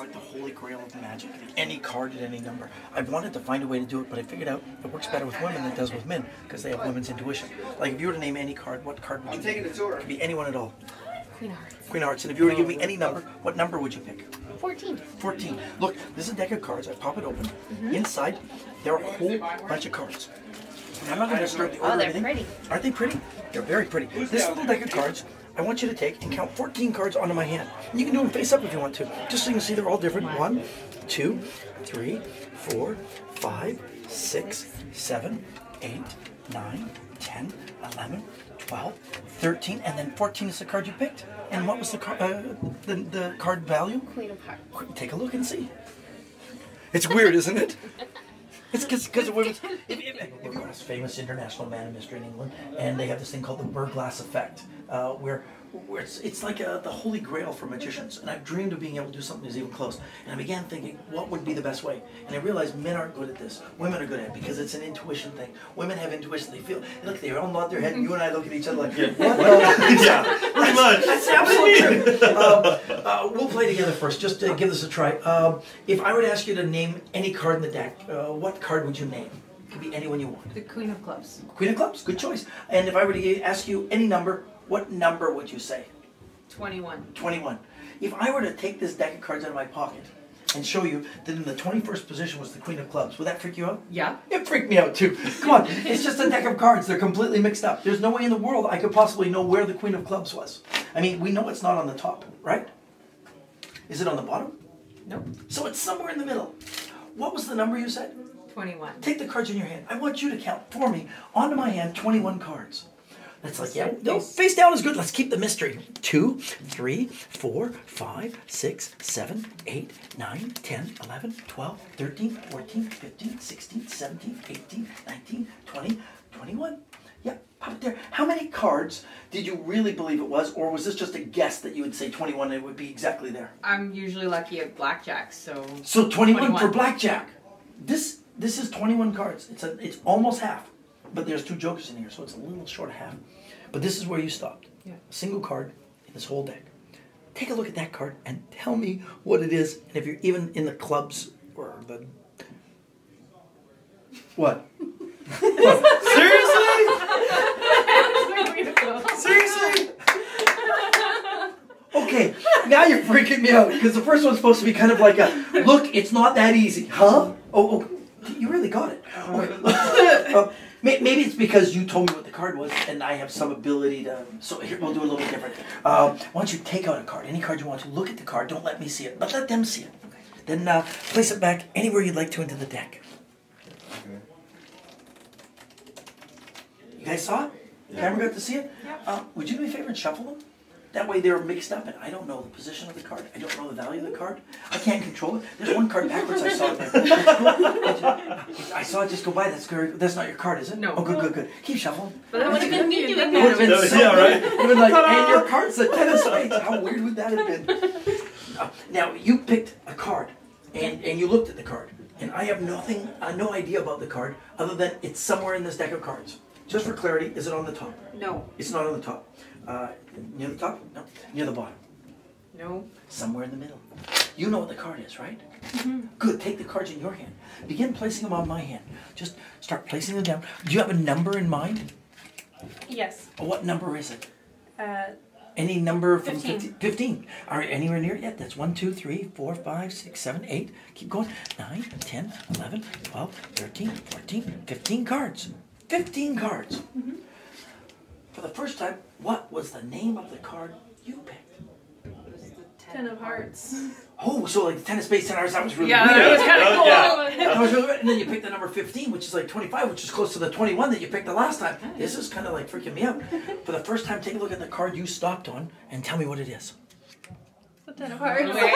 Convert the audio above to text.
like the holy grail of magic. Any card at any number. I wanted to find a way to do it, but I figured out it works better with women than it does with men because they have women's intuition. Like if you were to name any card, what card would you? I'm taking a tour. It could be anyone at all. Queen of Hearts. Queen of Hearts. And if you were to give me any number, what number would you pick? 14. 14. Look, this is a deck of cards. I pop it open. Mm-hmm. Inside, there are a whole bunch of cards. And I'm not going to start the oh, order Oh, they're pretty. Aren't they pretty? They're very pretty. This little deck of cards, I want you to take and count 14 cards onto my hand. And you can do them face up if you want to, just so you can see they're all different. One, two, three, four, five, six, seven, eight, nine, 10, 11, 12, 13, and then 14 is the card you picked. And what was the, car- uh, the, the card value? Queen of Hearts. Take a look and see. It's weird, isn't it? It's because of women's. If, if, if you're a famous international man of mystery in England, and they have this thing called the Berglas effect, uh, where, where it's, it's like uh the holy grail for magicians. And I've dreamed of being able to do something that's even close. And I began thinking, what would be the best way? And I realized men aren't good at this. Women are good at it because it's an intuition thing. Women have intuition. They feel, look, they all nod their head, and you and I look at each other like, what? the- yeah, pretty much. That's absolutely true. Um, uh, we'll play together first, just to give this a try. Um, if I were to ask you to name any card in the deck, uh, what card would you name? It could be anyone you want. The Queen of Clubs. Queen of Clubs, good choice. And if I were to ask you any number, what number would you say? 21. 21. If I were to take this deck of cards out of my pocket and show you that in the 21st position was the Queen of Clubs, would that freak you out? Yeah. It freaked me out too. Come on, it's just a deck of cards. They're completely mixed up. There's no way in the world I could possibly know where the Queen of Clubs was. I mean, we know it's not on the top, right? Is it on the bottom? Nope. So it's somewhere in the middle. What was the number you said? 21. Take the cards in your hand. I want you to count for me onto my hand 21 cards. That's like, yeah, no, face down is good. Let's keep the mystery. Two, three, four, five, six, seven, eight, nine, 10, 11, 12, 13, 14, 15, 16, 17, 18, 19, 20, 21. Yeah, pop it there. How many cards did you really believe it was, or was this just a guess that you would say 21 and it would be exactly there? I'm usually lucky at blackjack, so So 21, 21. for blackjack. This this is 21 cards. It's a it's almost half. But there's two jokers in here, so it's a little short of half. But this is where you stopped. Yeah. A single card in this whole deck. Take a look at that card and tell me what it is and if you're even in the clubs or the What? Seriously? Queen of Clubs. Seriously? Okay, now you're freaking me out because the first one's supposed to be kind of like a look. It's not that easy, huh? Oh, oh you really got it. Okay. Uh, may- maybe it's because you told me what the card was, and I have some ability to. So here we'll do a little bit different. Uh, why don't you take out a card, any card you want to? Look at the card. Don't let me see it, but let them see it. Then uh, place it back anywhere you'd like to into the deck. You guys saw it? Camera got to see it? Uh, would you do me a favor and shuffle them? That way they're mixed up and I don't know the position of the card. I don't know the value of the card. I can't control it. There's one card backwards I saw there. I saw it just go by. That's good. That's not your card, is it? No. Oh, good, good, good. Keep shuffling. But that would have been me doing It would have that. been Yeah, so yeah, right. It would been like, and your card's the ten of spades. How weird would that have been? Uh, now you picked a card, and and you looked at the card, and I have nothing, uh, no idea about the card other than it's somewhere in this deck of cards. Just for clarity, is it on the top? No. It's not on the top. Uh, near the top? No. Near the bottom. No. Somewhere in the middle. You know what the card is, right? Mm -hmm. Good. Take the cards in your hand. Begin placing them on my hand. Just start placing them down. Do you have a number in mind? Yes. What number is it? Uh, Any number from 15. 15? 15. Are you anywhere near it yet? That's 1, 2, 3, 4, 5, 6, 7, 8. Keep going. 9, 10, 11, 12, 13, 14, 15 cards. 15 cards. Mm-hmm. For the first time, what was the name of the card you picked? Ten of Hearts. Oh, so like ten of spades, ten of hearts. That was really Yeah, weird. that was kind of cool. yeah. That was really weird. And then you picked the number fifteen, which is like twenty-five, which is close to the twenty-one that you picked the last time. This is kind of like freaking me out. For the first time, take a look at the card you stopped on and tell me what it is. The Ten of Hearts. Wait, no way.